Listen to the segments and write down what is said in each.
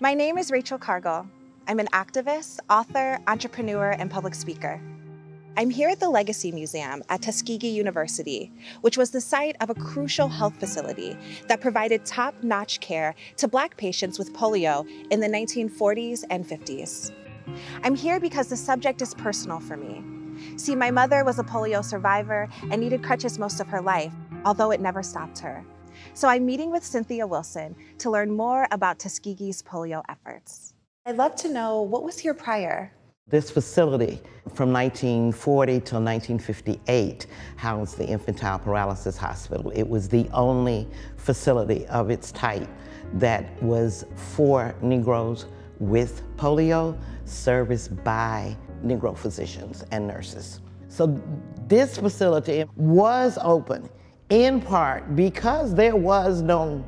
My name is Rachel Cargle. I'm an activist, author, entrepreneur, and public speaker. I'm here at the Legacy Museum at Tuskegee University, which was the site of a crucial health facility that provided top notch care to Black patients with polio in the 1940s and 50s. I'm here because the subject is personal for me. See, my mother was a polio survivor and needed crutches most of her life, although it never stopped her. So I'm meeting with Cynthia Wilson to learn more about Tuskegee's polio efforts. I'd love to know what was here prior? This facility from 1940 till 1958 housed the Infantile Paralysis Hospital. It was the only facility of its type that was for Negroes with polio, serviced by Negro physicians and nurses. So this facility was open in part because there was no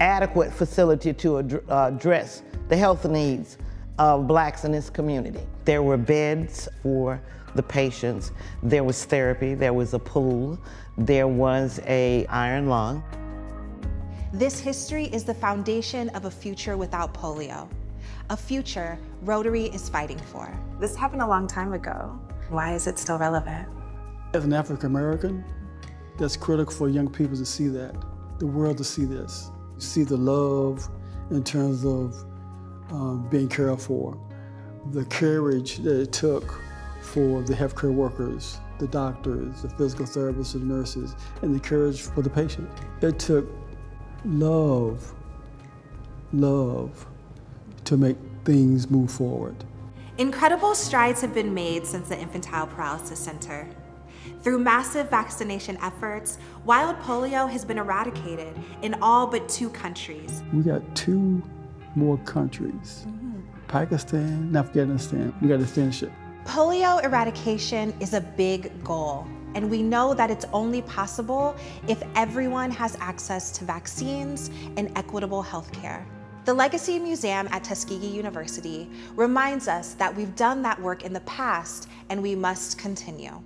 adequate facility to uh, address the health needs of blacks in this community. There were beds for the patients, there was therapy, there was a pool, there was a iron lung. This history is the foundation of a future without polio, a future Rotary is fighting for. This happened a long time ago. Why is it still relevant? As an African American, that's critical for young people to see that, the world to see this, see the love in terms of um, being cared for, the courage that it took for the healthcare workers, the doctors, the physical therapists, the nurses, and the courage for the patient. It took love, love to make things move forward. Incredible strides have been made since the Infantile Paralysis Center. Through massive vaccination efforts, wild polio has been eradicated in all but two countries. We got two more countries. Mm -hmm. Pakistan and Afghanistan. We got to finish it. Polio eradication is a big goal, and we know that it's only possible if everyone has access to vaccines and equitable health care. The Legacy Museum at Tuskegee University reminds us that we've done that work in the past and we must continue.